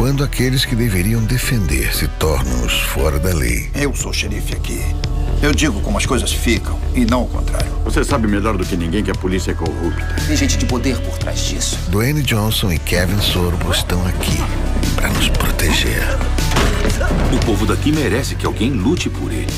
quando aqueles que deveriam defender se tornam os fora da lei. Eu sou xerife aqui. Eu digo como as coisas ficam e não o contrário. Você sabe melhor do que ninguém que a polícia é corrupta. Tem gente de poder por trás disso. Dwayne Johnson e Kevin Sorbo estão aqui para nos proteger. O povo daqui merece que alguém lute por ele.